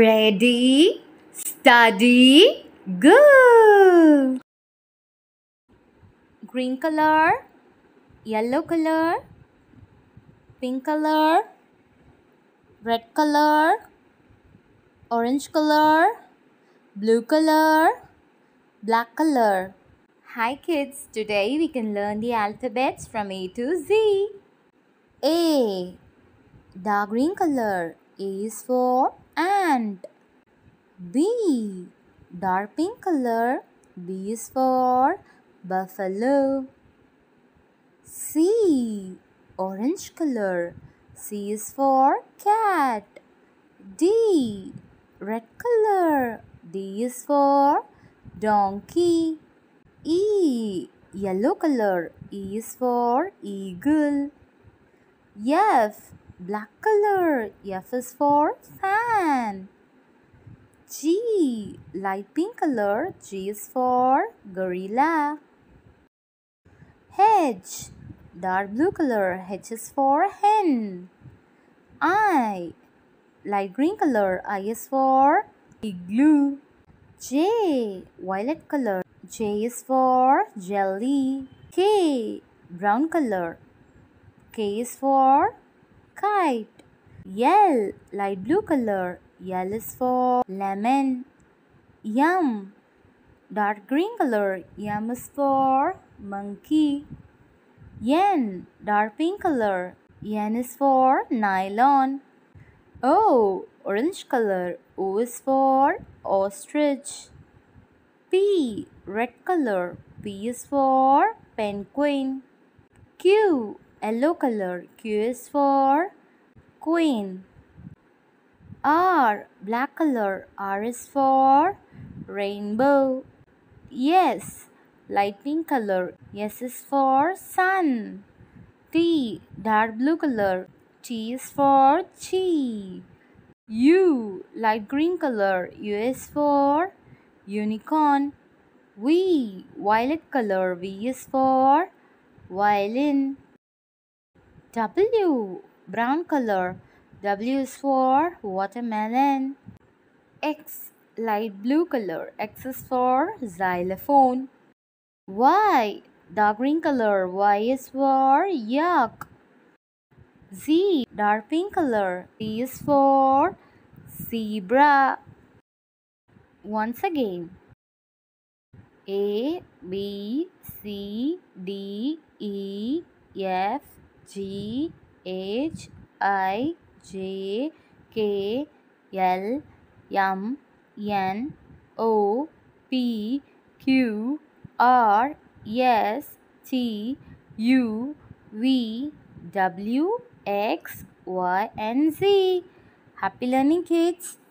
Ready, study, go! Green color, yellow color, pink color, red color, orange color, blue color, black color. Hi kids, today we can learn the alphabets from A to Z. A. The green color. A is for B. Dark pink color. B is for buffalo. C. Orange color. C is for cat. D. Red color. D is for donkey. E. Yellow color. E is for eagle. F. Black color. F is for fan. G. Light pink color. G is for gorilla. H. Dark blue color. H is for hen. I. Light green color. I is for igloo. J. Violet color. J is for jelly. K. Brown color. K is for kite. L. Light blue color. L is for lemon. M. Dark green color. M is for monkey. N. Dark pink color. N is for nylon. O. Orange color. O is for ostrich. P. Red color. P is for penguin. Q. Yellow color. Q is for queen. R. Black color. R is for rainbow. Yes, Light pink color. S is for sun. T. Dark blue color. T is for tea. U. Light green color. U is for unicorn. V. Violet color. V is for violin. W. Brown color. W is for watermelon. X. Light blue color. X is for xylophone. Y. Dark green color. Y is for yak. Z. Dark pink color. Z is for zebra. Once again. A, B, C, D, E, F, G, H, I, J, K, L, M, N, O, P, Q, R, S, T, U, V, W, X, Y, and Z. Happy learning, kids!